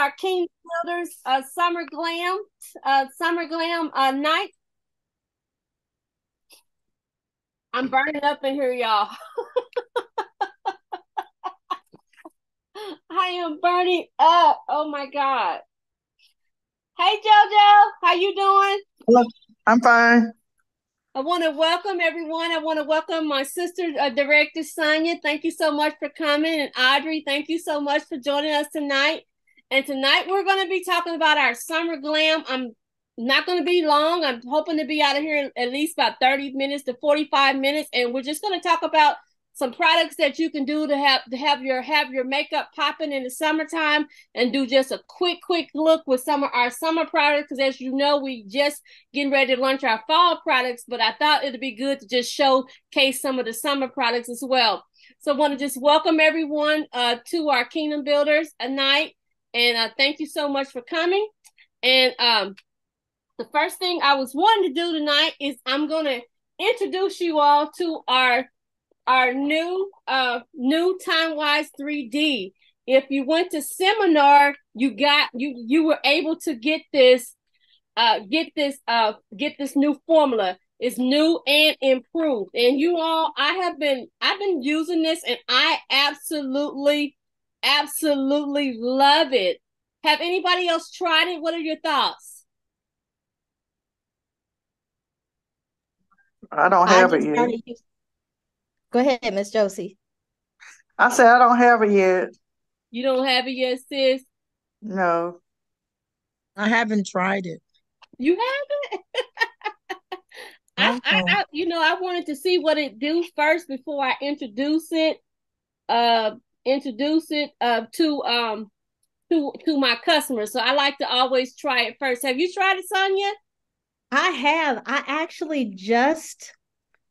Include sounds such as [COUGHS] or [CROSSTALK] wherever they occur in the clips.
our King Builders uh, Summer Glam, uh, Summer Glam uh, night. I'm burning up in here, y'all. [LAUGHS] I am burning up. Oh my God. Hey Jojo, how you doing? Hello. I'm fine. I want to welcome everyone. I want to welcome my sister, uh, Director Sonia. Thank you so much for coming. And Audrey, thank you so much for joining us tonight. And tonight we're going to be talking about our summer glam. I'm not going to be long. I'm hoping to be out of here at least about 30 minutes to 45 minutes. And we're just going to talk about some products that you can do to have to have your have your makeup popping in the summertime and do just a quick quick look with some of our summer products because as you know we just getting ready to launch our fall products but i thought it'd be good to just showcase some of the summer products as well so i want to just welcome everyone uh, to our kingdom builders a night and uh, thank you so much for coming and um, the first thing i was wanting to do tonight is i'm going to introduce you all to our our new uh new TimeWise 3D. If you went to seminar, you got you you were able to get this uh get this uh get this new formula. It's new and improved. And you all I have been I've been using this and I absolutely absolutely love it. Have anybody else tried it? What are your thoughts? I don't have I it yet. Go ahead, Miss Josie. I said I don't have it yet. You don't have it yet, sis? No. I haven't tried it. You haven't? [LAUGHS] I, I, I, you know, I wanted to see what it do first before I introduce it. Uh, introduce it uh to um to to my customers. So I like to always try it first. Have you tried it, Sonia? I have. I actually just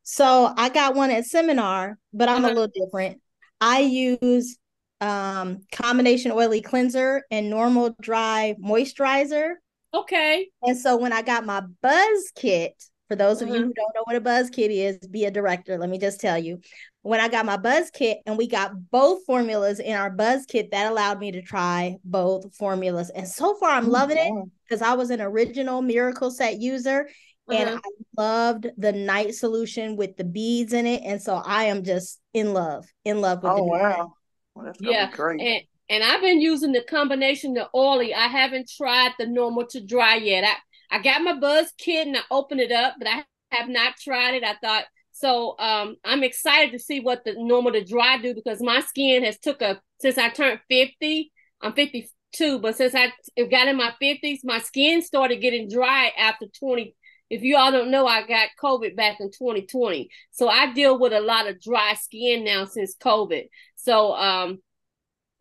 so I got one at seminar, but I'm uh-huh. a little different. I use um combination oily cleanser and normal dry moisturizer. Okay. And so when I got my buzz kit, for those of uh-huh. you who don't know what a buzz kit is, be a director. Let me just tell you. When I got my buzz kit and we got both formulas in our buzz kit, that allowed me to try both formulas. And so far I'm loving it because I was an original miracle set user and uh-huh. I loved the night solution with the beads in it, and so I am just in love, in love with. Oh wow, well, yeah, great. And, and I've been using the combination of oily. I haven't tried the normal to dry yet. I I got my buzz kit and I opened it up, but I have not tried it. I thought so. Um, I'm excited to see what the normal to dry do because my skin has took a since I turned 50. I'm 52, but since I got in my 50s, my skin started getting dry after 20 if you all don't know, I got COVID back in 2020. So I deal with a lot of dry skin now since COVID. So um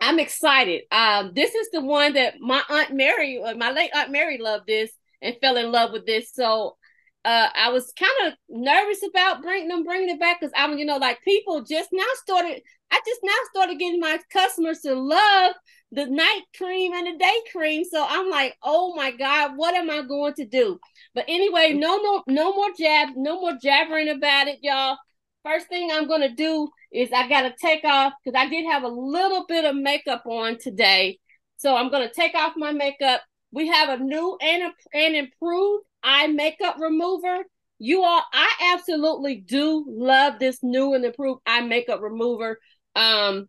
I'm excited. Um this is the one that my aunt Mary, uh, my late aunt Mary loved this and fell in love with this. So uh, I was kind of nervous about bringing them bringing it back because I'm, you know, like people just now started. I just now started getting my customers to love the night cream and the day cream. So I'm like, oh my god, what am I going to do? But anyway, no more, no more jab, no more jabbering about it, y'all. First thing I'm gonna do is I gotta take off because I did have a little bit of makeup on today. So I'm gonna take off my makeup. We have a new and and improved eye makeup remover. You all, I absolutely do love this new and improved eye makeup remover. Um,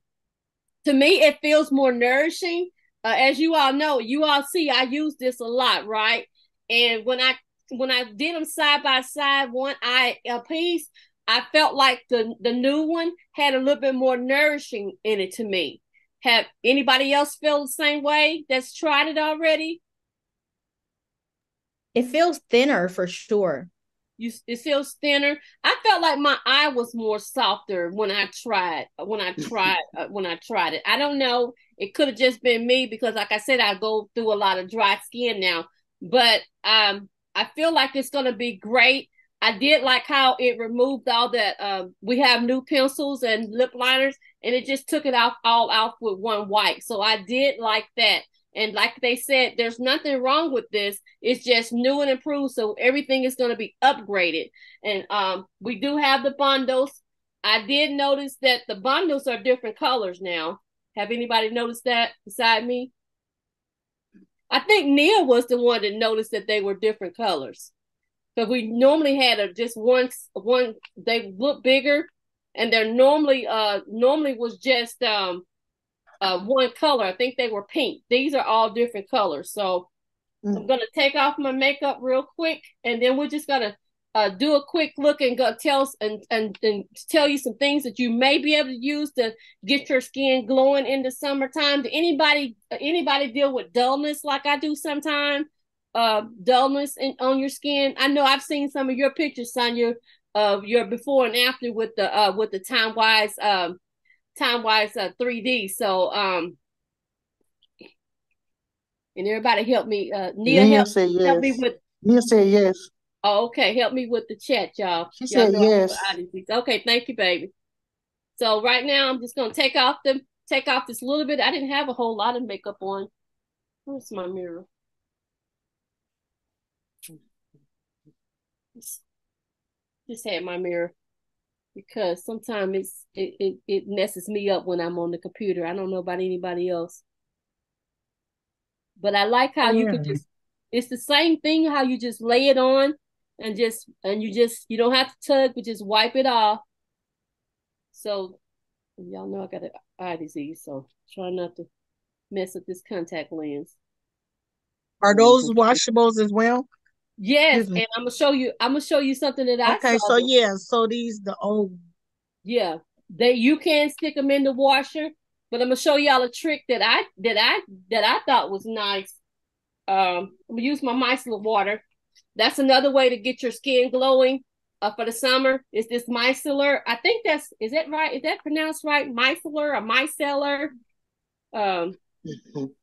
to me, it feels more nourishing. Uh, as you all know, you all see, I use this a lot, right? And when I when I did them side by side, one eye a piece, I felt like the the new one had a little bit more nourishing in it to me. Have anybody else feel the same way that's tried it already? It feels thinner for sure. You it feels thinner. I felt like my eye was more softer when I tried when I [LAUGHS] tried uh, when I tried it. I don't know. It could have just been me because, like I said, I go through a lot of dry skin now. But um, I feel like it's gonna be great. I did like how it removed all that. Um, we have new pencils and lip liners, and it just took it off all off with one wipe. So I did like that. And like they said, there's nothing wrong with this. It's just new and improved. So everything is going to be upgraded. And um, we do have the bundles. I did notice that the bundles are different colors now. Have anybody noticed that beside me? I think Nia was the one that noticed that they were different colors. Because we normally had a just one one they look bigger and they're normally uh normally was just um uh one color. I think they were pink. These are all different colors. So mm. I'm gonna take off my makeup real quick and then we're just gonna uh, do a quick look and go tell and, and and tell you some things that you may be able to use to get your skin glowing in the summertime. Do anybody anybody deal with dullness like I do sometimes? Uh, dullness in, on your skin. I know I've seen some of your pictures, Sonia, of your before and after with the uh with the time wise um time wise uh 3D. So um and everybody help me. Uh, Nia, Nia help, said yes. help me with. Nia said yes. Oh, okay. Help me with the chat, y'all. She y'all said yes. Okay, thank you, baby. So right now I'm just gonna take off the take off this little bit. I didn't have a whole lot of makeup on. Where's my mirror? Just, just had my mirror because sometimes it's it, it it messes me up when I'm on the computer. I don't know about anybody else. But I like how yeah. you could just it's the same thing how you just lay it on and just and you just you don't have to tug but just wipe it off so y'all know i got an eye disease so try not to mess up this contact lens are those washables as well yes and i'm gonna show you i'm gonna show you something that i okay so yeah so these the old yeah that you can stick them in the washer but i'm gonna show y'all a trick that i that i that i thought was nice um i'm gonna use my micellar water that's another way to get your skin glowing uh, for the summer. Is this micellar? I think that's is that right? Is that pronounced right? Micellar or micellar? Um, [LAUGHS]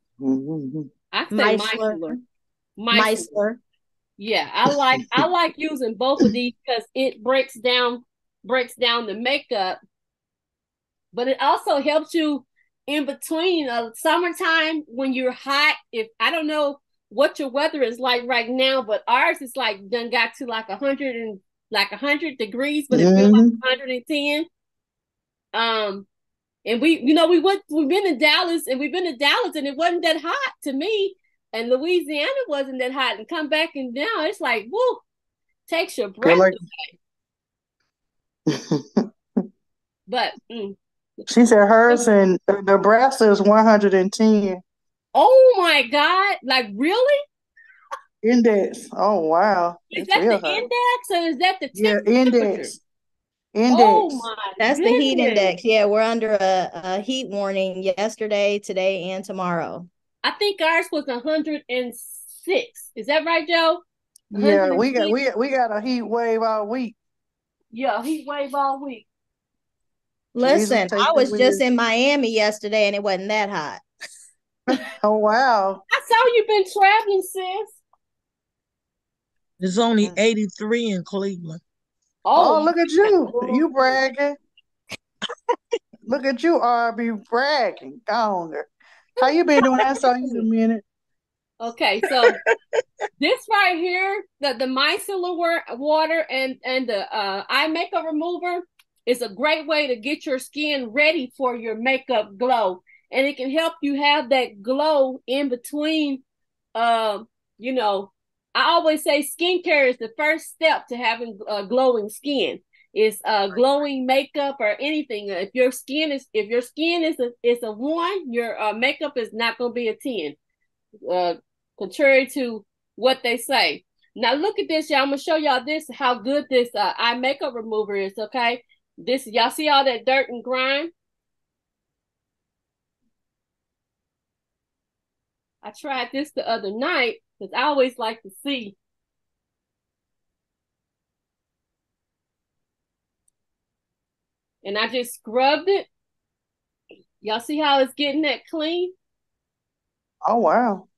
I say micellar. Micellar. Yeah, I like I like using both of these because it breaks down breaks down the makeup, but it also helps you in between uh, summertime when you're hot. If I don't know what your weather is like right now, but ours is like done got to like a hundred and like a hundred degrees, but it feels like 110. Mm-hmm. Um, and we, you know, we went, we've been in Dallas, and we've been to Dallas, and it wasn't that hot to me, and Louisiana wasn't that hot, and come back and now it's like, whoo, takes your breath like... away. [LAUGHS] but mm. she said hers in Nebraska is 110. Oh my God. Like really? Index. Oh wow. Is that the high. index or is that the Yeah, index. Index. Oh my That's goodness. the heat index. Yeah, we're under a, a heat warning yesterday, today, and tomorrow. I think ours was 106. Is that right, Joe? Yeah, we got we we got a heat wave all week. Yeah, heat wave all week. Listen, I was just in Miami yesterday and it wasn't that hot. [LAUGHS] oh wow! I saw you've been traveling, sis. It's only mm. 83 in Cleveland. Oh, oh look at you. You bragging. look at you, RB bragging. Go How you been doing? I saw you in a minute. Okay, so [LAUGHS] this right here, the, the micellar water and, and the uh, eye makeup remover is a great way to get your skin ready for your makeup glow and it can help you have that glow in between um you know i always say skincare is the first step to having uh, glowing skin is uh glowing makeup or anything. If your skin is if your skin is a is a one your uh, makeup is not going to be a 10 uh contrary to what they say. Now look at this y'all. I'm gonna show y'all this how good this uh, eye makeup remover is okay? This y'all see all that dirt and grime? I tried this the other night because I always like to see. And I just scrubbed it. Y'all see how it's getting that clean? Oh wow.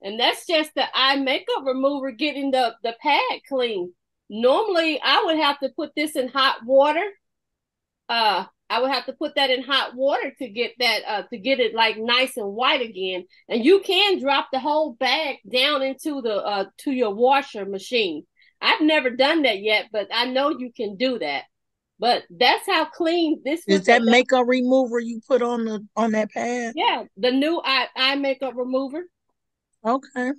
And that's just the eye makeup remover getting the, the pad clean. Normally I would have to put this in hot water. Uh I would have to put that in hot water to get that uh to get it like nice and white again. And you can drop the whole bag down into the uh to your washer machine. I've never done that yet, but I know you can do that. But that's how clean this is. That makeup remover you put on the on that pad? Yeah, the new eye eye makeup remover. Okay.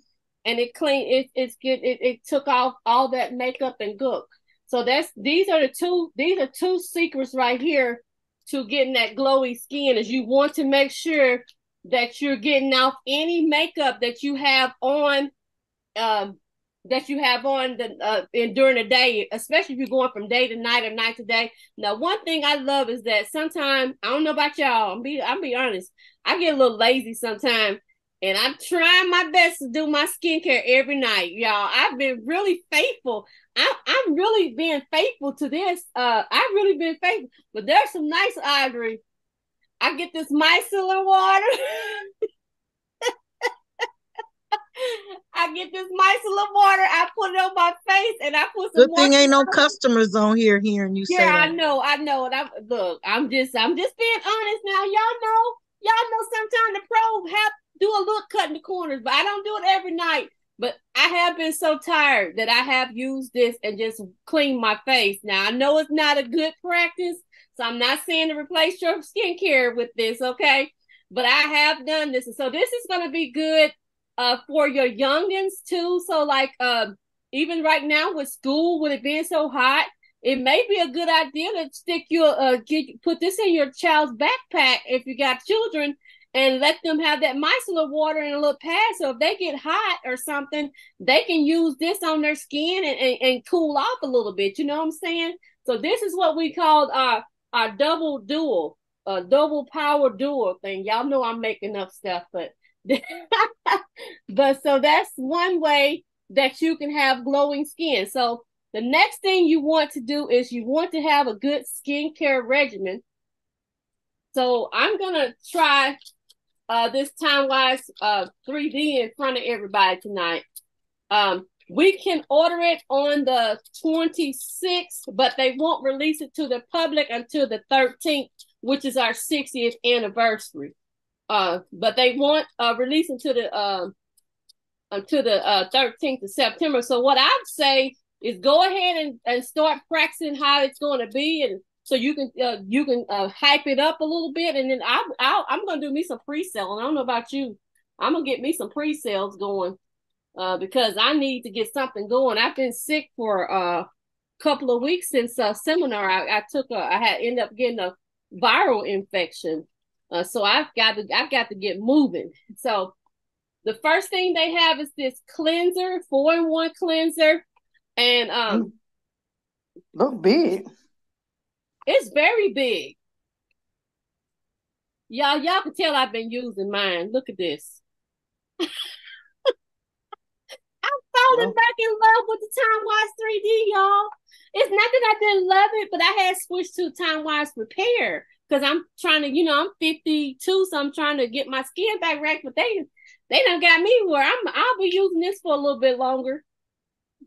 and it clean it it's good it, it took off all that makeup and gook. So that's these are the two these are two secrets right here to getting that glowy skin is you want to make sure that you're getting off any makeup that you have on um that you have on the uh in during the day, especially if you're going from day to night or night to day. Now, one thing I love is that sometimes I don't know about y'all. I'm be I'm be honest. I get a little lazy sometimes, and I'm trying my best to do my skincare every night, y'all. I've been really faithful. I, I'm really being faithful to this. Uh, I've really been faithful. But there's some nice Audrey. I get this micellar water. [LAUGHS] I get this micellar water. I put it on my face, and I put some. Good thing ain't no customers on here hearing you say Yeah, I know, I know. And I'm look, I'm just, I'm just being honest now. Y'all know, y'all know. Sometimes the pro have do a little cutting the corners, but I don't do it every night. But I have been so tired that I have used this and just cleaned my face. Now I know it's not a good practice, so I'm not saying to replace your skincare with this, okay? But I have done this, and so this is going to be good uh for your youngins too. So like um even right now with school, with it being so hot, it may be a good idea to stick your uh get put this in your child's backpack if you got children and let them have that micellar water in a little pad. So if they get hot or something they can use this on their skin and, and, and cool off a little bit. You know what i'm saying? So this is what we called our our double dual uh double power dual thing. Y'all know i'm making up stuff but [LAUGHS] but so that's one way that you can have glowing skin so the next thing you want to do is you want to have a good skincare regimen. So I'm gonna try uh, this time wise uh, 3D in front of everybody tonight. Um, we can order it on the 26th, but they won't release it to the public until the 13th, which is our 60th anniversary. Uh, but they won't uh, release to the uh, until the uh, 13th of September. So what I'd say is go ahead and, and start practicing how it's going to be, and so you can uh, you can uh, hype it up a little bit, and then I I'll, I'm going to do me some pre-sale. I don't know about you, I'm gonna get me some pre-sales going uh, because I need to get something going. I've been sick for a couple of weeks since a seminar. I, I took a I had ended up getting a viral infection, uh, so I've got to I've got to get moving. So the first thing they have is this cleanser, four in one cleanser, and um, Look big. it's very big. Y'all, y'all can tell I've been using mine. Look at this. [LAUGHS] I'm falling back in love with the Time Wise 3D, y'all. It's not that I didn't love it, but I had switched to Time Wise Repair because I'm trying to, you know, I'm 52, so I'm trying to get my skin back right. But they, they done got me where I'm. I'll be using this for a little bit longer.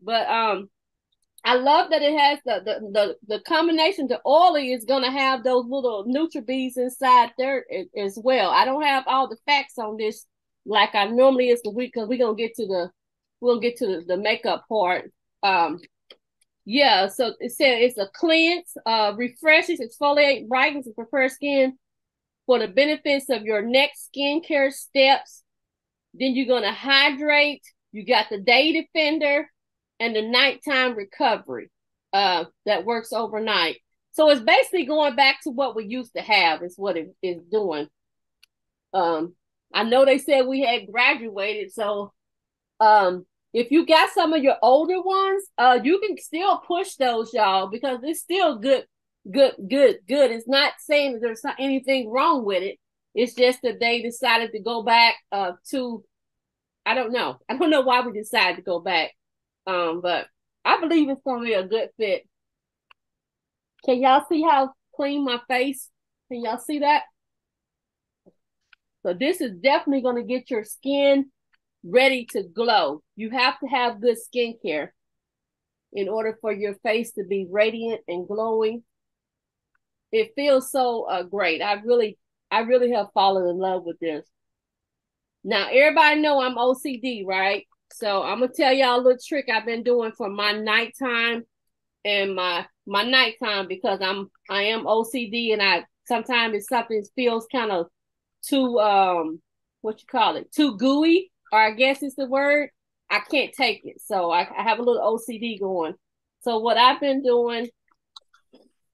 But um, I love that it has the the the, the combination. The oily is gonna have those little NutriBees inside there as well. I don't have all the facts on this like I normally is the week because we're gonna get to the we'll get to the, the makeup part. Um, yeah. So it said it's a cleanse, uh, refreshes, exfoliate, brightens, and prepare skin for the benefits of your next skincare steps. Then you're gonna hydrate. You got the day defender and the nighttime recovery uh that works overnight. So it's basically going back to what we used to have is what it is doing. Um I know they said we had graduated, so um if you got some of your older ones, uh you can still push those y'all because it's still good good good good. It's not saying that there's not anything wrong with it. It's just that they decided to go back uh to I don't know. I don't know why we decided to go back. Um, but I believe it's gonna be a good fit. Can y'all see how clean my face? Can y'all see that? So this is definitely gonna get your skin ready to glow. You have to have good skincare in order for your face to be radiant and glowing. It feels so uh, great. I really, I really have fallen in love with this. Now, everybody know I'm OCD, right? So I'm gonna tell y'all a little trick I've been doing for my nighttime and my my nighttime because I'm I am OCD and I sometimes if something feels kind of too um what you call it too gooey or I guess it's the word, I can't take it. So I, I have a little OCD going. So what I've been doing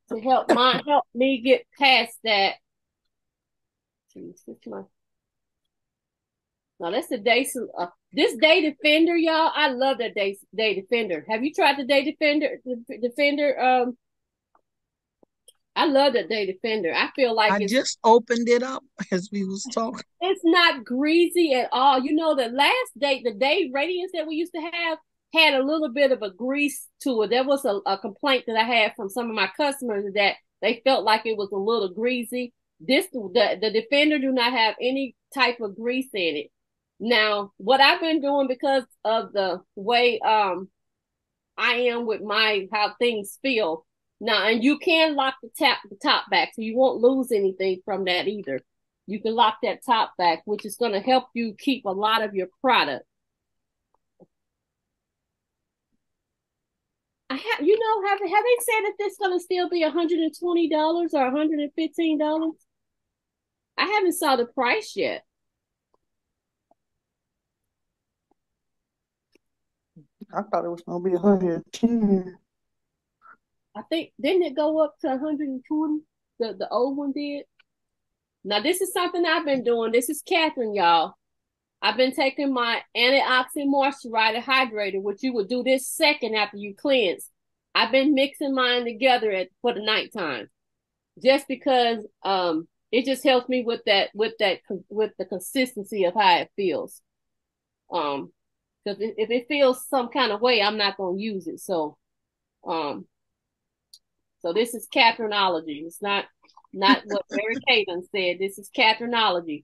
to help my [COUGHS] help me get past that. My... Now that's the day. Uh, this day defender, y'all. I love that day day defender. Have you tried the day defender? Defender. Um, I love the day defender. I feel like I just opened it up [LAUGHS] as we was talking. It's not greasy at all. You know, the last date, the day radiance that we used to have had a little bit of a grease to it. There was a, a complaint that I had from some of my customers that they felt like it was a little greasy. This the the defender do not have any type of grease in it. Now, what I've been doing because of the way um I am with my how things feel now, and you can lock the tap the top back, so you won't lose anything from that either. You can lock that top back, which is going to help you keep a lot of your product. I have, you know, have have they said that this is going to still be one hundred and twenty dollars or one hundred and fifteen dollars? I haven't saw the price yet. I thought it was gonna be 110. I think didn't it go up to 120? The the old one did. Now this is something I've been doing. This is Catherine, y'all. I've been taking my antioxidant moisturizer hydrator, which you would do this second after you cleanse. I've been mixing mine together at for the nighttime, just because um it just helps me with that with that with the consistency of how it feels. Um, because if it feels some kind of way, I'm not gonna use it. So, um, so this is Catherineology. It's not not what Mary [LAUGHS] Kaven said. This is Catherineology.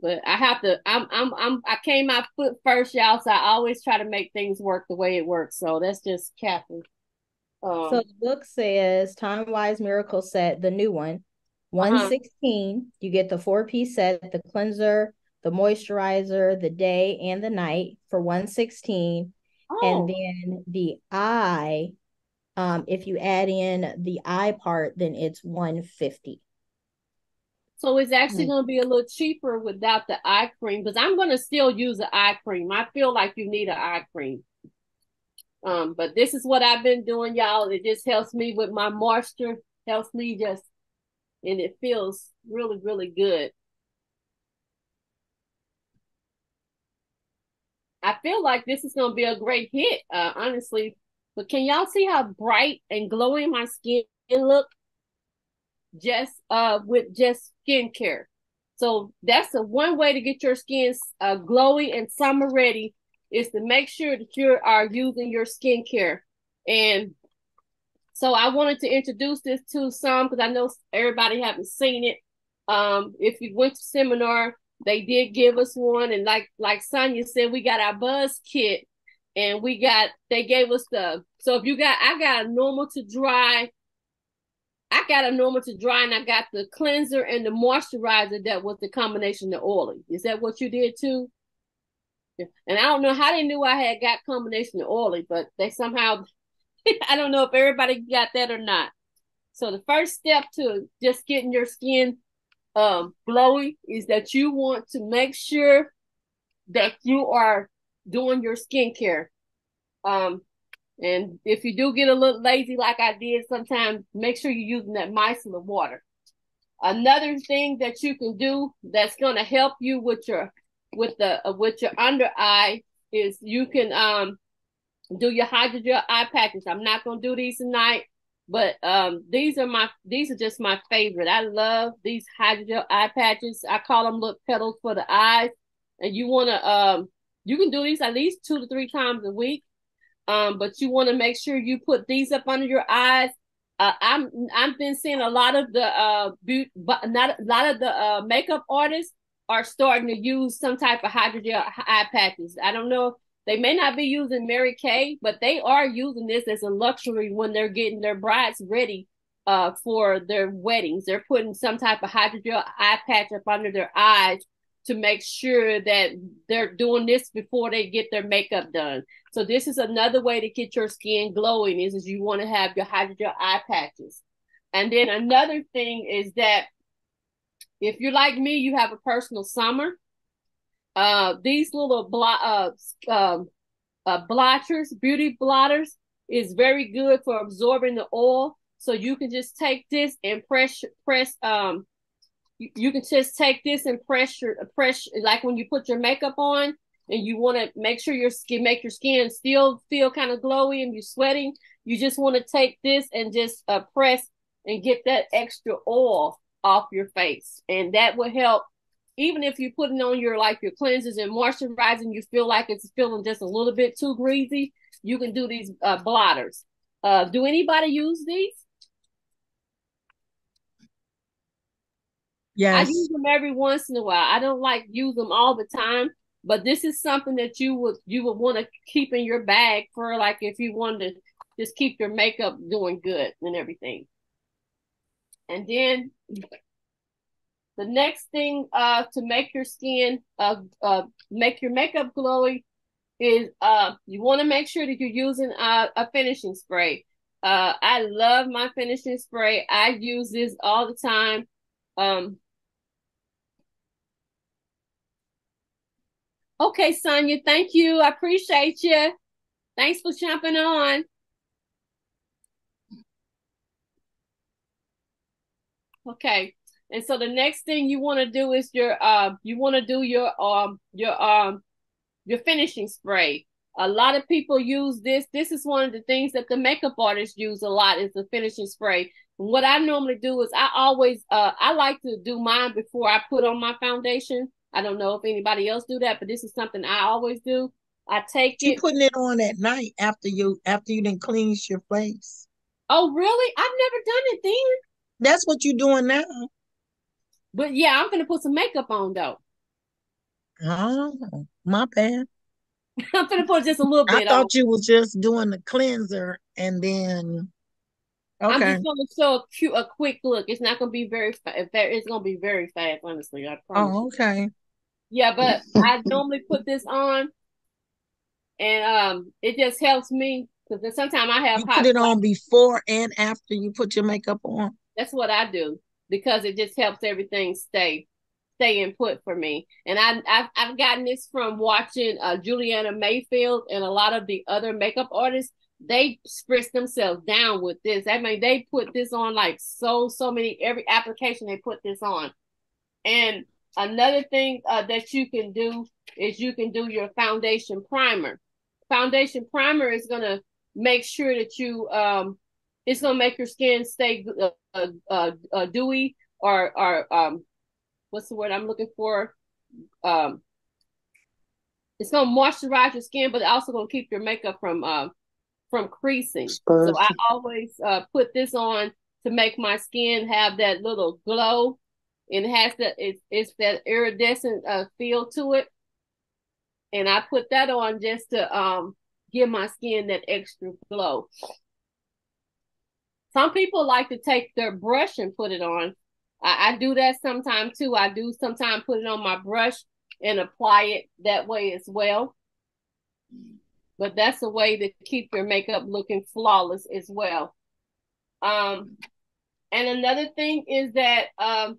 But I have to. I'm. I'm. I'm. I came my foot first, y'all. So I always try to make things work the way it works. So that's just Catherine. Um, so the book says Time Wise Miracle Set, the new one, one sixteen. uh-huh. You get the four piece set, the cleanser, the moisturizer, the day and the night for one sixteen, oh. and then the eye um, if you add in the eye part, then it's 150. So it's actually mm-hmm. going to be a little cheaper without the eye cream because I'm going to still use the eye cream. I feel like you need an eye cream. Um, but this is what I've been doing, y'all. It just helps me with my moisture, helps me just, and it feels really, really good. I feel like this is going to be a great hit, uh, honestly, but can y'all see how bright and glowing my skin look? Just uh with just skincare. So that's the one way to get your skin uh, glowy and summer ready is to make sure that you are using your skincare. And so I wanted to introduce this to some because I know everybody haven't seen it. Um, if you went to seminar, they did give us one, and like like Sonia said, we got our buzz kit and we got they gave us the so if you got I got a normal to dry, I got a normal to dry, and I got the cleanser and the moisturizer that was the combination of oily. Is that what you did too? Yeah. And I don't know how they knew I had got combination of oily, but they somehow [LAUGHS] I don't know if everybody got that or not. So the first step to just getting your skin um glowy is that you want to make sure that you are doing your skincare. Um, and if you do get a little lazy, like I did sometimes, make sure you're using that micellar water. Another thing that you can do that's going to help you with your with the uh, with your under eye is you can um do your hydrogel eye patches. I'm not going to do these tonight, but um these are my these are just my favorite. I love these hydrogel eye patches. I call them little petals for the eyes. And you want to um you can do these at least two to three times a week. Um, but you want to make sure you put these up under your eyes. Uh, I'm I've been seeing a lot of the uh, be- not a lot of the uh, makeup artists are starting to use some type of hydrogel eye patches. I don't know they may not be using Mary Kay, but they are using this as a luxury when they're getting their brides ready uh, for their weddings. They're putting some type of hydrogel eye patch up under their eyes to make sure that they're doing this before they get their makeup done. So this is another way to get your skin glowing is, is you want to have your hydrogel eye patches. And then another thing is that if you're like me, you have a personal summer. uh, these little blot, uh, um, uh, blotters, beauty blotters, is very good for absorbing the oil. So you can just take this and press press um you, you can just take this and press your press like when you put your makeup on and you want to make sure your skin make your skin still feel kind of glowy and you're sweating. You just want to take this and just uh, press and get that extra oil off your face, and that will help even if you're putting on your like your cleansers and moisturizing, you feel like it's feeling just a little bit too greasy, you can do these uh, blotters. Uh, do anybody use these? Yes. I use them every once in a while. I don't like use them all the time, but this is something that you would you would want to keep in your bag for like if you wanted to just keep your makeup doing good and everything. And then the next thing uh, to make your skin uh, uh, make your makeup glowy is uh, you want to make sure that you're using uh, a finishing spray. Uh, I love my finishing spray. I use this all the time. Um, okay, Sonia, thank you. I appreciate you. Thanks for jumping on. Okay. And so the next thing you want to do is your uh you want to do your um your um your finishing spray. A lot of people use this. This is one of the things that the makeup artists use a lot is the finishing spray. And What I normally do is I always uh I like to do mine before I put on my foundation. I don't know if anybody else do that, but this is something I always do. I take you it. putting it on at night after you after you didn't cleanse your face. Oh really? I've never done it then. That's what you're doing now. But yeah, I'm gonna put some makeup on though. Oh, my bad. [LAUGHS] I'm gonna put just a little bit. I thought on. you was just doing the cleanser and then. Okay. I'm just gonna show a cute, a quick look. It's not gonna be very, fa- it's gonna be very fast. Honestly, I promise. Oh, okay. Yeah, but [LAUGHS] I normally put this on, and um, it just helps me because sometimes I have You hot. put it on before and after you put your makeup on. That's what I do because it just helps everything stay stay in put for me. And I I've, I've gotten this from watching uh, Juliana Mayfield and a lot of the other makeup artists. They spritz themselves down with this. I mean, they put this on like so so many every application they put this on. And another thing uh, that you can do is you can do your foundation primer. Foundation primer is gonna make sure that you um it's gonna make your skin stay uh, uh, uh, dewy or or um what's the word I'm looking for? Um it's gonna moisturize your skin but also gonna keep your makeup from uh from creasing. So I always uh put this on to make my skin have that little glow and it has that it's, it's that iridescent uh feel to it and I put that on just to um give my skin that extra glow some people like to take their brush and put it on. I, I do that sometimes too. I do sometimes put it on my brush and apply it that way as well. But that's a way to keep your makeup looking flawless as well. Um, and another thing is that um,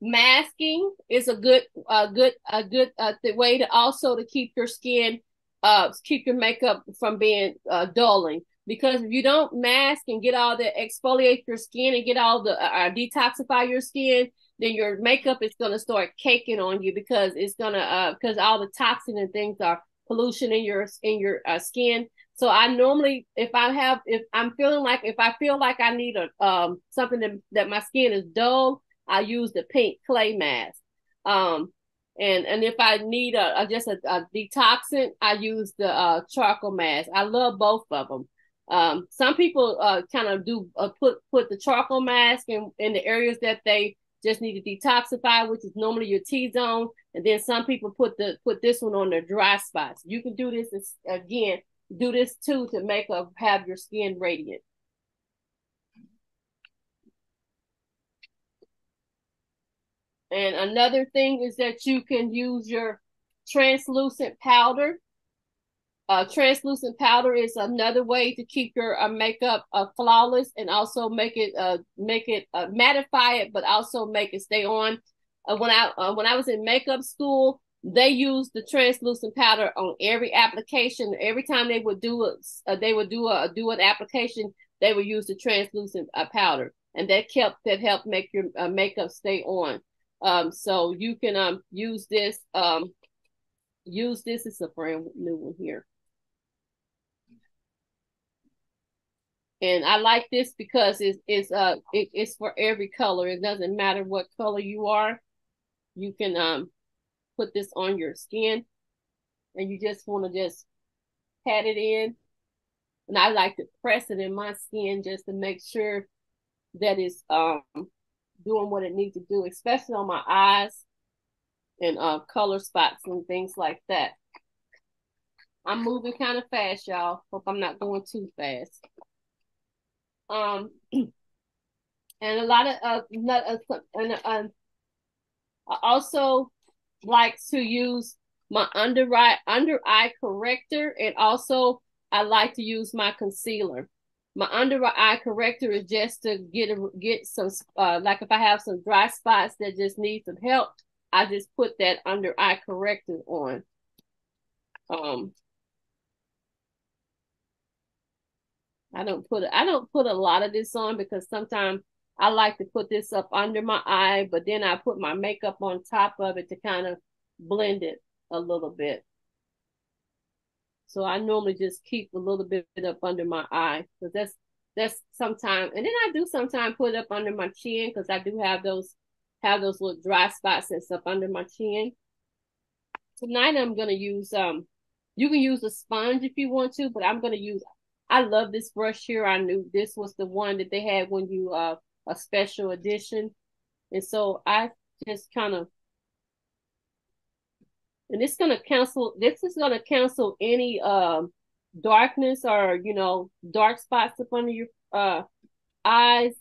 masking is a good, a good, a good uh, way to also to keep your skin, uh, keep your makeup from being uh, dulling. Because if you don't mask and get all the exfoliate your skin and get all the uh, uh detoxify your skin then your makeup is going to start caking on you because it's going to uh because all the toxin and things are pollution in your in your uh, skin. So i normally if i have if i'm feeling like if i feel like i need a um something that, that my skin is dull i use the pink clay mask um and and if I need a, a just a, a, I use the uh, charcoal mask. I love both of them. Um, some people uh, kind of do uh, put put the charcoal mask in, in the areas that they just need to detoxify, which is normally your T zone, and then some people put the put this one on their dry spots. You can do this again, do this too to make a have your skin radiant. And another thing is that you can use your translucent powder uh, translucent powder is another way to keep your uh, makeup uh, flawless and also make it uh, make it uh, mattify it, but also make it stay on. Uh, when I uh, when I was in makeup school, they used the translucent powder on every application. Every time they would do a, uh, they would do a do an application, they would use the translucent uh, powder, and that kept that helped make your uh, makeup stay on. Um, so you can um use this um use this. It's a brand new one here. And I like this because it's it's uh it, it's for every color. It doesn't matter what color you are. You can um put this on your skin and you just want to just pat it in. And I like to press it in my skin just to make sure that it's um doing what it needs to do, especially on my eyes and uh color spots and things like that. I'm moving kind of fast, y'all. Hope I'm not going too fast. Um, [CLEARS THROAT] and a lot of uh, not uh, and uh, I also like to use my under eye under eye corrector, and also I like to use my concealer. My under eye corrector is just to get a, get some uh, like if I have some dry spots that just need some help, I just put that under eye corrector on. Um, I don't put I don't put a lot of this on because sometimes I like to put this up under my eye, but then I put my makeup on top of it to kind of blend it a little bit. So I normally just keep a little bit up under my eye because that's that's sometimes, and then I do sometimes put it up under my chin because I do have those have those little dry spots that's up under my chin. Tonight I'm gonna use um, you can use a sponge if you want to, but I'm gonna use I love this brush here. I knew this was the one that they had when you uh a special edition. And so I just kind of and it's gonna cancel this is gonna cancel any um darkness or you know dark spots up under your uh eyes.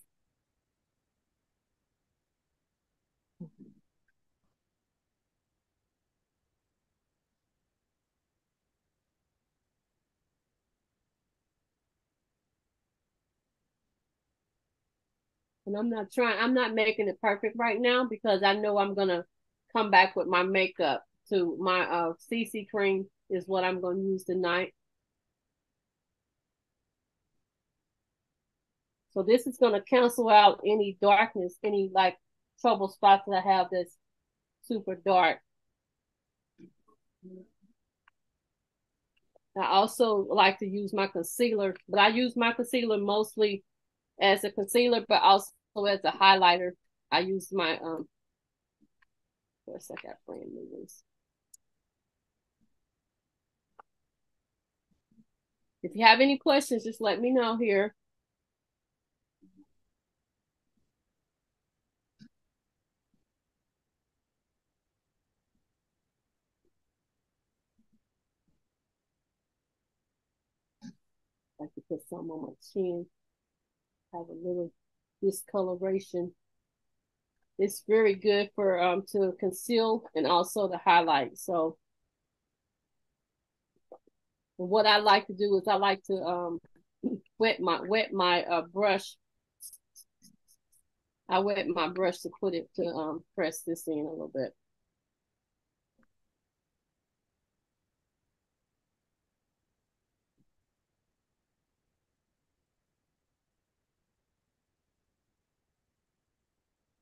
And I'm not trying, I'm not making it perfect right now because I know I'm going to come back with my makeup to my uh CC cream is what I'm going to use tonight. So this is going to cancel out any darkness, any like trouble spots that I have that's super dark. I also like to use my concealer, but I use my concealer mostly as a concealer, but also as a highlighter. I use my um. First, I got brand new ones. If you have any questions, just let me know here. I to put some on my chin. Have a little discoloration. It's very good for um to conceal and also to highlight. So what I like to do is I like to um [CLEARS THROAT] wet my wet my uh brush. I wet my brush to put it to um press this in a little bit.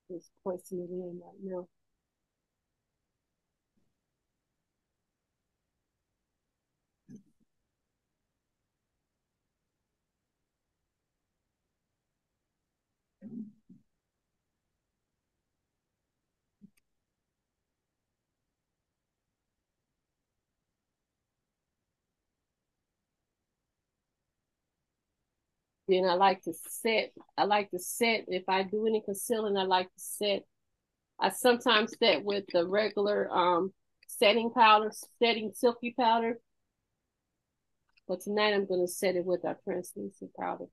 Just pressing it in right now. Then I like to set, I like to set, if I do any concealing, I like to set, I sometimes set with the regular um setting powder, setting silky powder. But tonight I'm going to set it with our translucent powder.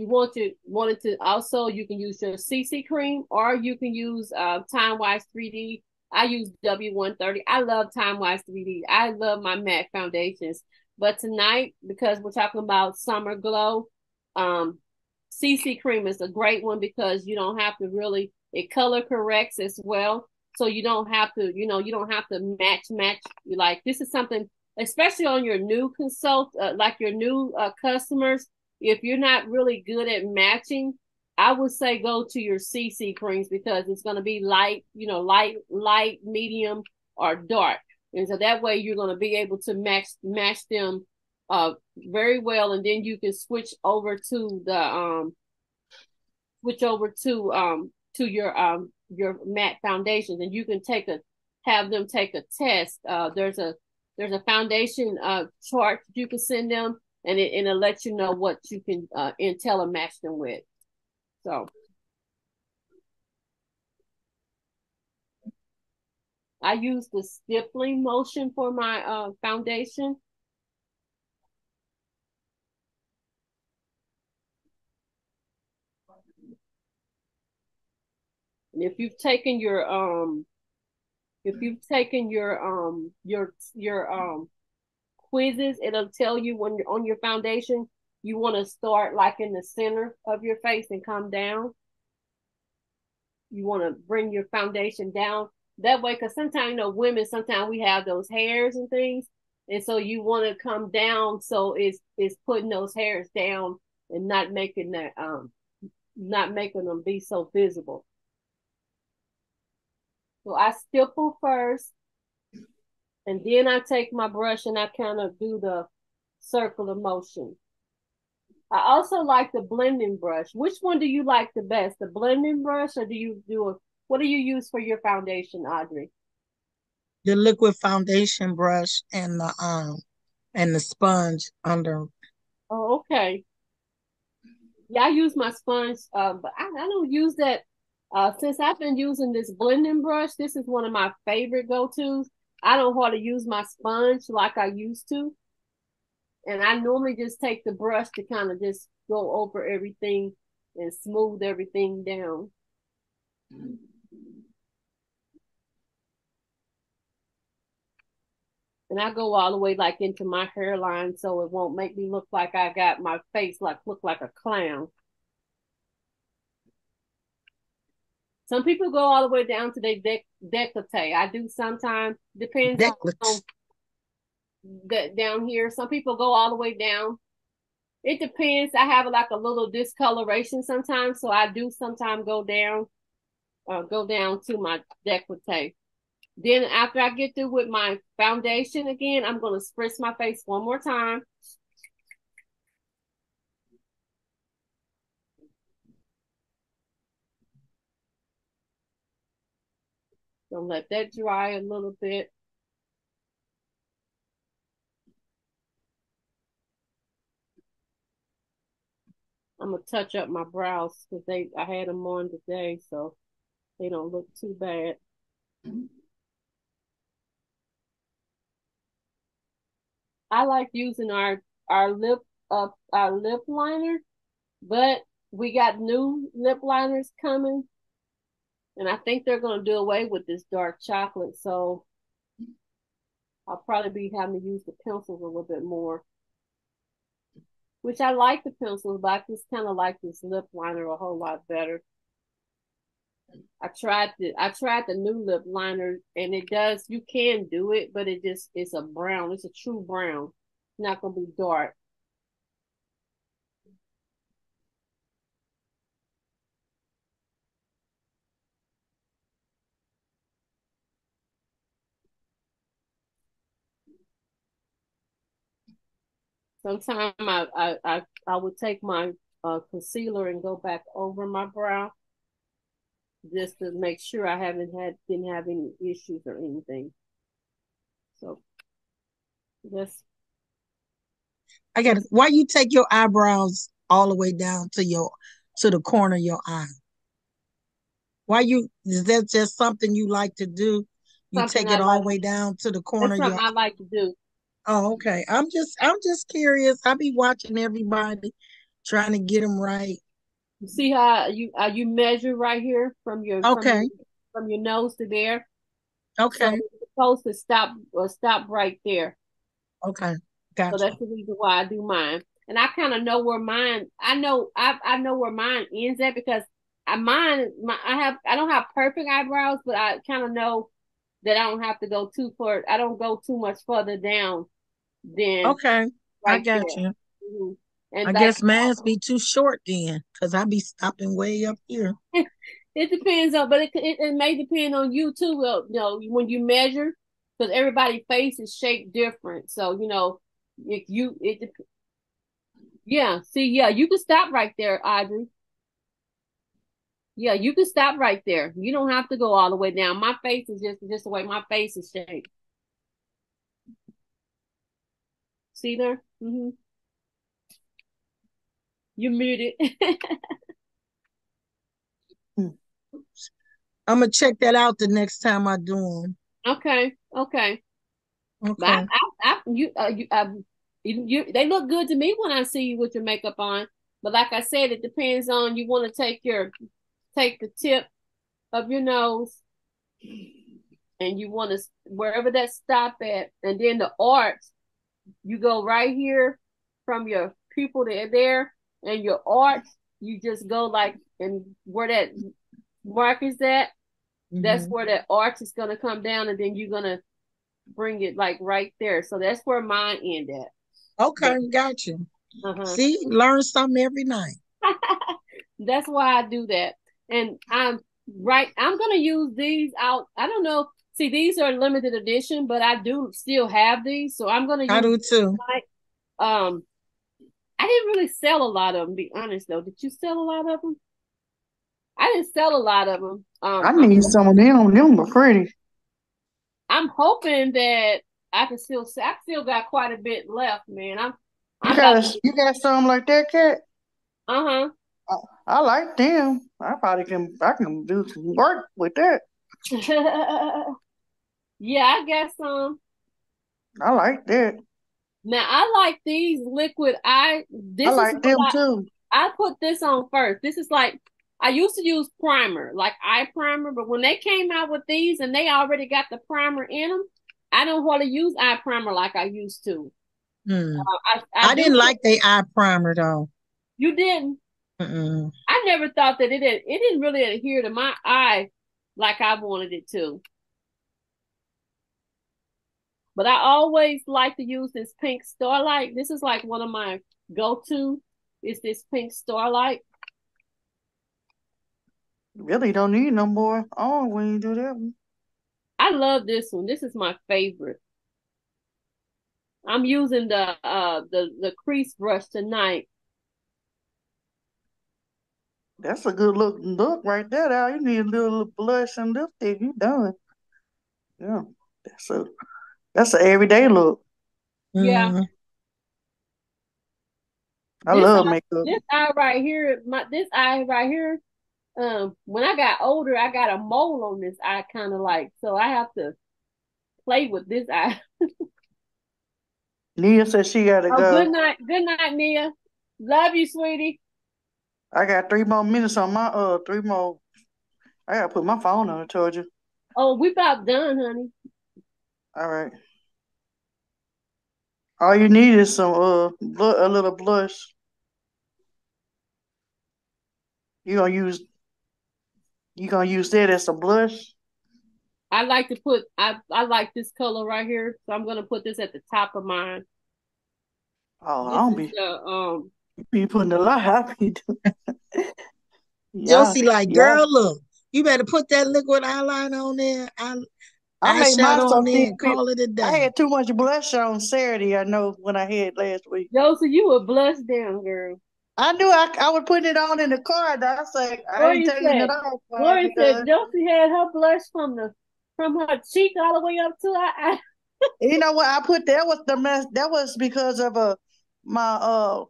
You want to wanted to also, you can use your CC cream or you can use uh, Time Wise 3D. I use W130. I love Time Wise 3D. I love my MAC foundations. But tonight, because we're talking about summer glow, um, CC cream is a great one because you don't have to really it color corrects as well. So you don't have to, you know, you don't have to match match. You like this is something, especially on your new consult, uh, like your new uh, customers. If you're not really good at matching, I would say go to your CC creams because it's going to be light, you know, light, light, medium, or dark, and so that way you're going to be able to match match them uh very well, and then you can switch over to the um switch over to um to your um your matte foundations, and you can take a have them take a test. Uh, there's a there's a foundation uh chart you can send them, and it and it lets you know what you can uh match them with. So. I use the stippling motion for my uh, foundation. And if you've taken your um if you've taken your um your your um quizzes, it'll tell you when you're on your foundation, you want to start like in the center of your face and come down. You want to bring your foundation down that way, because sometimes you know women, sometimes we have those hairs and things, and so you want to come down, so it's it's putting those hairs down and not making that um not making them be so visible. So I stipple first, and then I take my brush and I kind of do the circular motion. I also like the blending brush. Which one do you like the best? The blending brush or do you do a, what do you use for your foundation, Audrey? The liquid foundation brush and the um and the sponge under. Oh, okay. Yeah, I use my sponge, uh, but I, I don't use that uh, since I've been using this blending brush, this is one of my favorite go-tos. I don't hardly use my sponge like I used to. And I normally just take the brush to kind of just go over everything and smooth everything down. And I go all the way like into my hairline so it won't make me look like I got my face like look like a clown. Some people go all the way down to their dec- decollete. I do sometimes. Depends on that down here. Some people go all the way down. It depends. I have like a little discoloration sometimes, so I do sometimes go down, uh, go down to my decollete. Then after I get through with my foundation again, I'm gonna spritz my face one more time. So let that dry a little bit. I'm gonna touch up my brows because they I had them on today, so they don't look too bad. I like using our our lip uh, our lip liner, but we got new lip liners coming and I think they're going to do away with this dark chocolate. So I'll probably be having to use the pencils a little bit more. Which I like the pencils, but I just kind of like this lip liner a whole lot better. I tried the I tried the new lip liner and it does you can do it, but it just it's a brown. It's a true brown. It's not gonna be dark. Sometimes I, I, I, I would take my uh, concealer and go back over my brow just to make sure I haven't had didn't have any issues or anything. So that's I got it. Why you take your eyebrows all the way down to your to the corner of your eye? Why you is that just something you like to do? You something take it I all the like. way down to the corner. That's something your... I like to do. Oh, okay. I'm just I'm just curious. I be watching everybody trying to get them right. You see how you uh, you measure right here from your from Okay. your, from your nose to there. So Okay. it's supposed to stop or stop right there. Okay. Gotcha. So that's the reason why I do mine. And I kind of know where mine. I know I I know where mine ends at because I mine my I have I don't have perfect eyebrows, but I kind of know that I don't have to go too far. I don't go too much further down than Okay. I right got there. you. Mhm. And I guess mine's be too short then, cause I be stopping way up here. [LAUGHS] it depends on, but it, it it may depend on you too. Well, you know, when you measure, because everybody's face is shaped different. So you know, if you it, yeah. See, yeah, you can stop right there, Audrey. Yeah, you can stop right there. You don't have to go all the way down. My face is just just the way my face is shaped. See there? Mm-hmm. You muted. [LAUGHS] I'm gonna check that out the next time I do them. okay, okay. Okay. I, I, I you, uh, you, um, you, you, they look good to me when I see you with your makeup on. But like I said, it depends on you want to take your, take the tip of your nose, and you want to wherever that stop at, and then the arch, you go right here from your pupil to there, and your arch, you just go like, and where that mark is at, that's Mhm. where that arch is gonna come down, and then you're gonna bring it like right there. So that's where mine end at. Okay, got you. Uh-huh. See, learn something every night. [LAUGHS] That's why I do that. And I'm right. I'm gonna use these out. I don't know. See, these are limited edition, but I do still have these, so I'm gonna I use. do too. Um, I didn't really sell a lot of them. Be honest though, did you sell a lot of them? I didn't sell a lot of them. Um, I need some of them. Them are pretty. I'm hoping that I can still. say I still got quite a bit left, man. I'm. I'm got about. a, you got something like that, cat? Uh huh. I, I like them. I probably can I can do some work with that. [LAUGHS] yeah, I got some. I like that. Now I like these liquid eye. This I like what them I, too. I put this on first. This is like I used to use primer, like eye primer, but when they came out with these and they already got the primer in them, I don't want to use eye primer like I used to. Hmm. Uh, I, I, I didn't put- like the eye primer though. you didn't. Mm-mm. I never thought that it it didn't really adhere to my eye like I wanted it to. But I always like to use this pink starlight. This is like one of my go-to. Is this pink starlight? Really don't need no more. Oh, when you do that one. I love this one. This is my favorite. I'm using the uh the the crease brush tonight. That's a good look look right there. Now you need a little blush and lipstick. You done. Yeah. That's a that's an everyday look. Yeah. Mhm. I This love eye- makeup. This eye right here, my this eye right here. Um, when I got older, I got a mole on this eye, kind of like so. I have to play with this eye. [LAUGHS] Nia says she gotta Oh, go. good night, good night, Nia. Love you, sweetie. I got three more minutes on my uh three more. I gotta put my phone on the charger. Oh, we about done, honey. All right. All you need is some uh blu- a little blush. You gonna use you gonna use that as a blush? I like to put I I like this color right here, so I'm gonna put this at the top of mine. Oh, I This don't be the um. Be putting a lot. I be doing. Yeah, Josie like, yeah. girl, look, you better put that liquid eyeliner on there. I I make mine eyeshadow on there and call it a I day. had too much blush on Saturday. I know when I had last week. Josie, you were blushed down, girl. I knew I I would put it on in the car. and I said I Gloria ain't taking said- it off. uh, Gloria because- said Josie had her blush from the from her cheek all the way up to her eye. You know what? I put that was the mess. That was because of uh my uh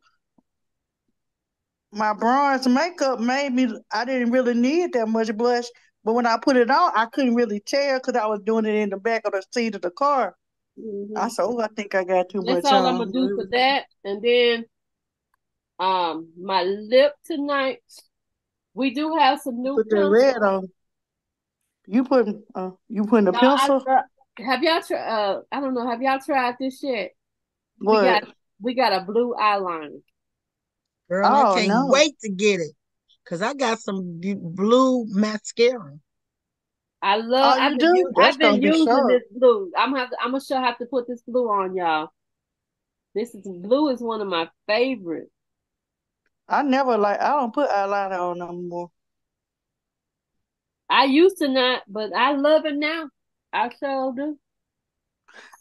my bronze makeup made me. I didn't really need that much blush, but when I put it on, I couldn't really tell because I was doing it in the back of the seat of the car. Mhm. I said, "Oh, I think I got too much That's all on." I'm gonna do for that, and then Um, my lip tonight. We do have some new Put the red on. You putting uh you putting the No, pencil? love- have y'all tried? Uh, I don't know. Have y'all tried this yet? What? We got we got a blue eyeliner. Girl, Oh, I can't no. wait to get it. Cause I got some blue mascara. I love. Oh, I've been, do? I've been gonna be using this blue. I'm have. To, I'm gonna sure have to put this blue on y'all. This is blue is one of my favorites. I never like I don't put eyeliner on no more. I used to not, but I love it now. I sure do.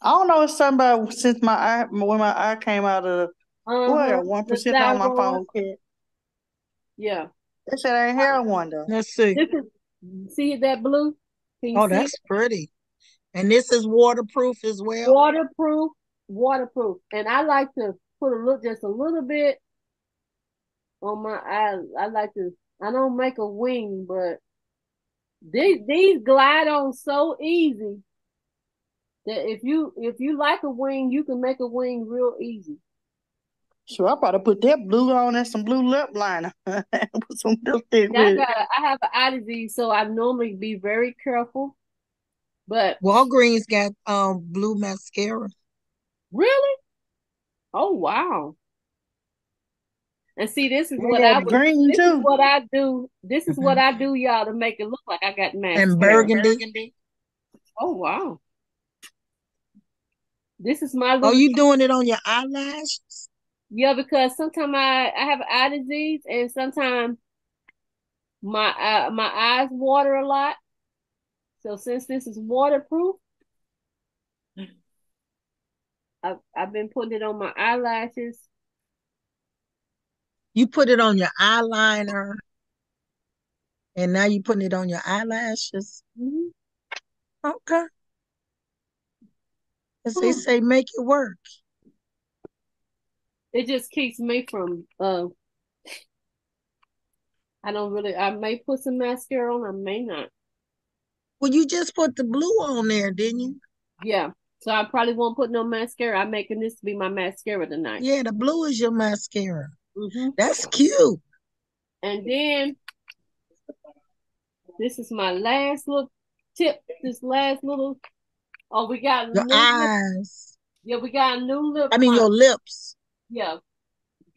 I don't know it's something about since my eye when my eye came out of Uh-huh. what one on my phone kid. Yeah. They said I ain't hear one though. Let's see. This is see that blue? Can you Oh, see that's pretty. And this is waterproof as well. waterproof, waterproof. And I like to put a little, just a little bit on my eye. I like to. I don't make a wing, but these these glide on so easy that if you if you like a wing, you can make a wing real easy. So I probably put that blue on and some blue lip liner. [LAUGHS] put some lipstick I with it. got I have an eye disease, so I normally be very careful. But Walgreens got um blue mascara. really, oh wow! And see, this is They what I would. green This is too. what I do. This is what I do, y'all, to make it look like I got mascara. And burgundy. Oh wow! This is my Oh, you doing it on your eyelashes? Yeah. Because sometimes I I have eye disease, and sometimes my uh, my eyes water a lot. So since this is waterproof, I've I've been putting it on my eyelashes. You put it on your eyeliner, and now you're putting it on your eyelashes. Mhm. Okay. As they say, make it work. It just keeps me from uh. I don't really. I may put some mascara on. I may not. Well, you just put the blue on there, didn't you? Yeah. So I probably won't put no mascara. I'm making this to be my mascara tonight. Yeah, the blue is your mascara. hmm That's cute. And then this is my last little tip. This last little. Oh, we got Your new lip. eyes. Yeah, we got a new lip. I mean, your lips. Yeah,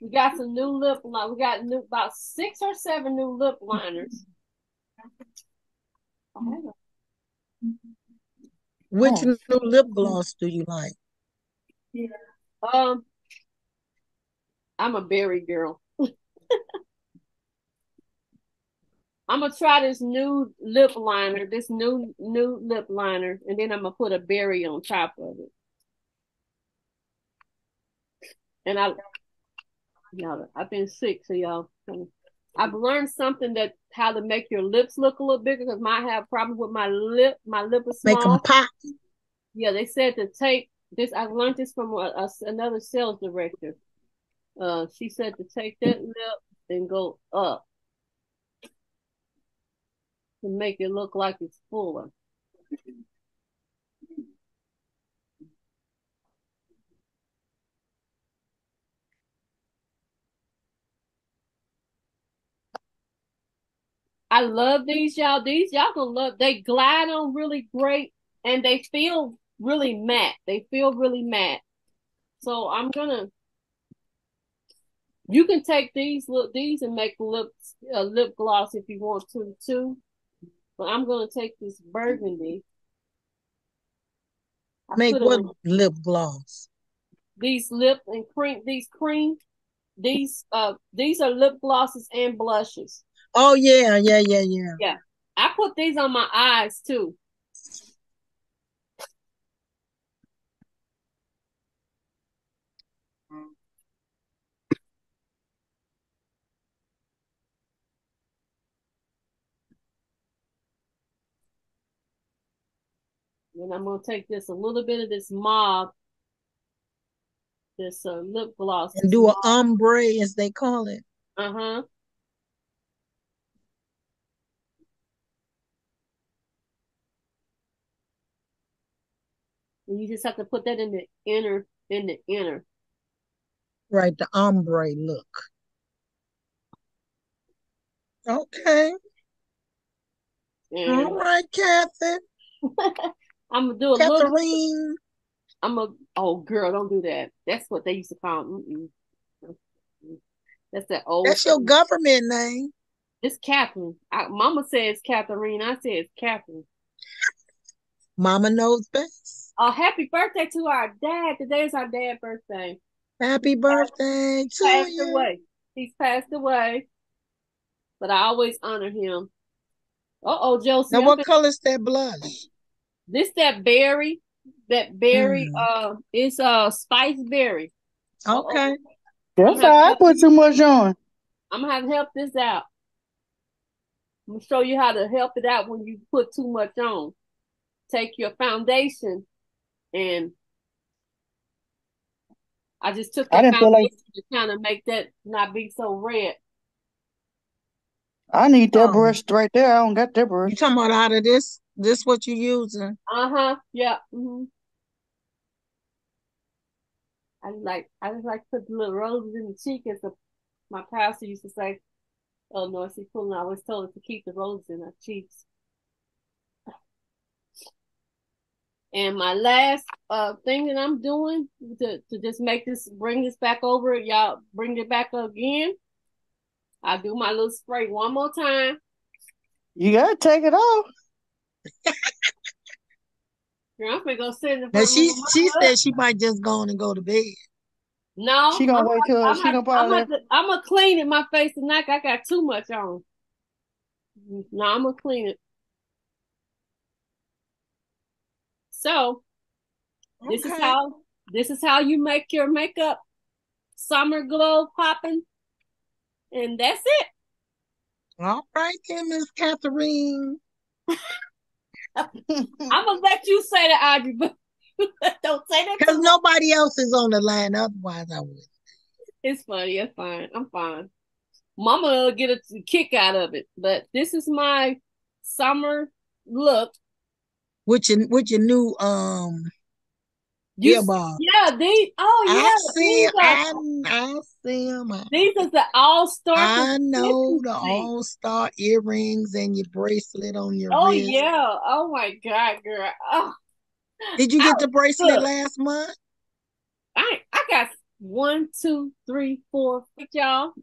we got some new lip line. We got new about six or seven new lip liners. Oh, [LAUGHS] Which Oh. new lip gloss do you like? Yeah. Um, I'm a berry girl. [LAUGHS] I'm gonna try this new lip liner, this new new lip liner, and then I'm gonna put a berry on top of it. And I, y'all, I've been sick, so y'all, I've learned something that how to make your lips look a little bigger because I have problem with my lip. My lip is small. Make them pop. Yeah, they said to take this. I learned this from a, a- another sales director. Uh, she said to take that lip and go up to make it look like it's fuller. I love these, y'all. These y'all gonna love. They glide on really great, and they feel really matte. They feel really matte. So I'm gonna. You can take these look these and make lips a lip gloss if you want to too. But I'm gonna take this burgundy. I Make what on lip gloss? these lip and cream these cream these uh these are lip glosses and blushes. Oh yeah, yeah, yeah, yeah. Yeah. I put these on my eyes too. Then I'm gonna take this a little bit of this mauve, this uh, lip gloss. And do a ombre as they call it. Uh huh. And you just have to put that in the inner, in the inner. Right, the ombre look. Okay. And All right, Kathy. I'm gonna do a little. Catherine. I'm a oh girl, don't do that. That's what they used to call. Mm-mm. That's that old. That's your government name. It's Catherine. I, Mama says Catherine. I say it's Catherine. Mama knows best. Oh, happy birthday to our dad. Today is our dad's birthday. Happy birthday to Passed you. away. He's passed away. But I always honor him. Uh oh, Josie. Now, I'm what fin- color's that blush? this that berry. That berry Mm. uh it's uh spice berry. Uh-oh. Okay. That's how I put too much on. I'm gonna have to help this out. I'm gonna show you how to help it out when you put too much on. Take your foundation and I just took the I didn't feel like- foundation to kind of make that not be so red. I need that Oh. brush right there. I don't got that brush. You brush. talking about out of this? This what you using? Uh-huh. Yeah. hmm I like I just like put the little roses in the cheek as the, my pastor used to say. Oh no, she's pulling. I always told her to keep the roses in her cheeks. And my last uh thing that I'm doing to, to just make this bring this back over, y'all bring it back again. I'll do my little spray one more time. You gotta take it off. Girl, I'm gonna go sit in the Now she she my said she might just go on and go to bed. No, She gonna I'm wait till I'm she gonna, gonna probably I'm I'm gonna clean it my face tonight. I got too much on. No, I'm gonna clean it. So this is how this is how you make your makeup summer glow popping, and that's it. All right then, Miss Catherine. [LAUGHS] I'm gonna let you say that, Audrey, but [LAUGHS] don't say that. Because nobody else is on the line. Otherwise, I would. It's funny. It's fine. I'm fine. Mama will get a kick out of it, but this is my summer look. With your with your new um You yeah, Yeah, these. Oh yeah, I see these him. are I, I see. I, these are the all star. I know the all star earrings and your bracelet on your Oh wrist. yeah. Oh my god, girl. Oh, Did you get the bracelet look. last month? I I got one, two, three, four, six, y'all.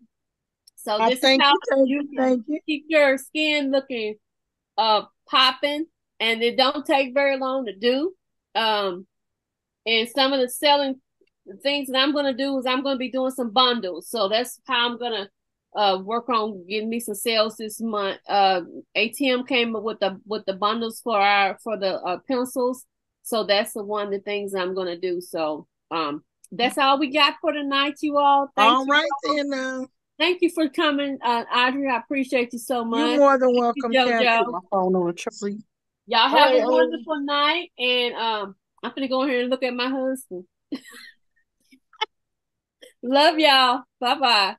So I this is how you, you you, thank you. keep your skin looking uh popping, and it don't take very long to do. Um, and some of the selling things that I'm gonna do is I'm gonna be doing some bundles. So that's how I'm gonna uh work on getting me some sales this month. Uh, ATM came up with the with the bundles for our for the uh, pencils. So that's the one of the things I'm gonna do. So um, that's all we got for tonight, you all. Thank All you. right then. Uh, Thank you for coming, uh, Audrey. I appreciate you so much. you're more than welcome, JoJo. My phone on the charger. See, Y'all have a wonderful night, and um, I'm gonna go in here and look at my husband. [LAUGHS] Love y'all. Bye bye.